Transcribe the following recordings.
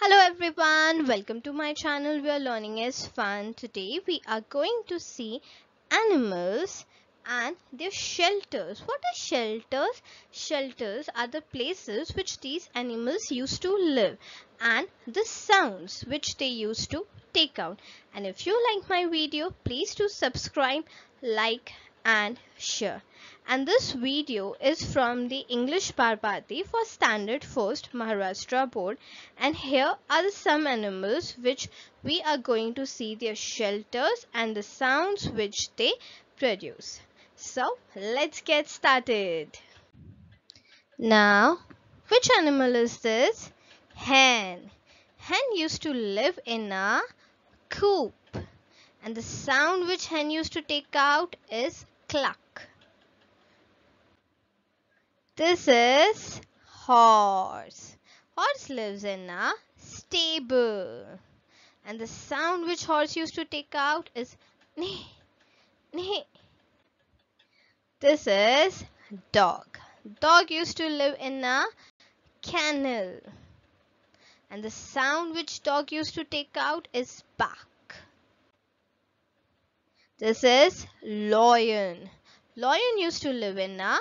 Hello everyone, welcome to my channel We are Learning is Fun. Today we are going to see animals and their shelters. What are shelters? Shelters are the places which these animals used to live and the sounds which they used to take out. And if you like my video, please do subscribe, like and share. And this video is from the English Balbharati for Standard First Maharashtra Board. And here are some animals which we are going to see their shelters and the sounds which they produce. So let's get started. Now, which animal is this? Hen. Hen used to live in a coop. And the sound which hen used to take out is cluck. This is horse. Horse lives in a stable. And the sound which horse used to take out is neigh, neigh. This is dog. Dog used to live in a kennel. And the sound which dog used to take out is bark. This is lion. Lion used to live in uh, a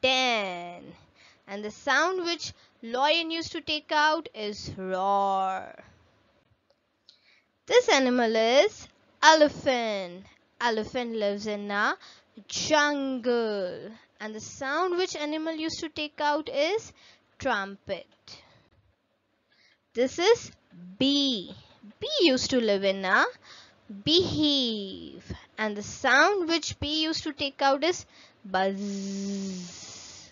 den. And the sound which lion used to take out is roar. This animal is elephant. Elephant lives in a jungle. And the sound which animal used to take out is trumpet. This is bee. Bee used to live in a beehive and the sound which bee used to take out is buzz.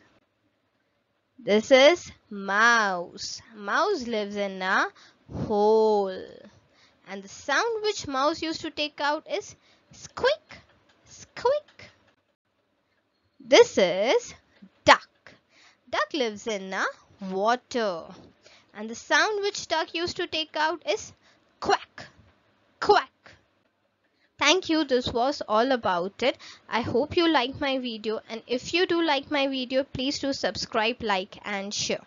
This is mouse. Mouse lives in a hole and the sound which mouse used to take out is squeak, squeak. This is duck. Duck lives in a water and the sound which duck used to take out is quack, quack. Thank you. This was all about it. I hope you like my video and if you do like my video, please do subscribe, like and share.